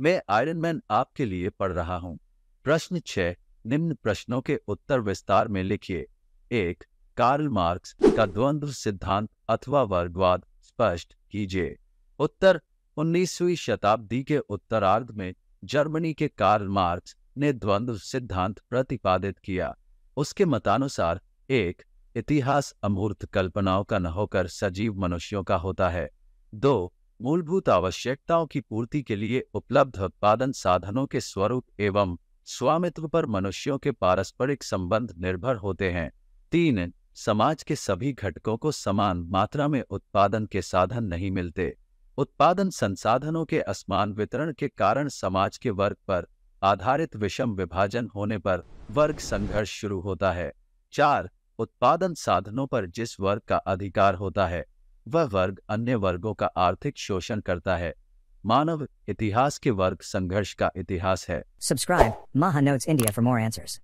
मैं iron man आपके लिए पढ़ रहा हूँ। प्रश्न छह निम्न प्रश्नों के उत्तर विस्तार में लिखिए। एक कार्ल मार्क्स का द्वंद्व सिद्धांत अथवा वर्गवाद, स्पष्ट कीजिए। उत्तर 19वीं शताब्दी के उत्तरार्ध में जर्मनी के कार्ल मार्क्स ने द्वंद्व सिद्धांत प्रतिपादित किया। उसके मतानुसार, एक, इतिहास अमूर्त कल्पनाओं का न होकर सजीव मनुष्यों का होता है। दो मूलभूत आवश्यकताओं की पूर्ति के लिए उपलब्ध उत्पादन साधनों के स्वरूप एवं स्वामित्व पर मनुष्यों के पारस्परिक संबंध निर्भर होते हैं। तीन, समाज के सभी घटकों को समान मात्रा में उत्पादन के साधन नहीं मिलते। उत्पादन संसाधनों के असमान वितरण के कारण समाज के वर्ग पर आधारित विषम विभाजन होने पर वर्ग संघर्ष शुरू होता है। चार, उत्पादन साधनों पर जिस वर्ग का अधिकार होता है वह वर्ग अन्य वर्गों का आर्थिक शोषण करता है मानव इतिहास के वर्ग संघर्ष का इतिहास है subscribe Maha India for more answers.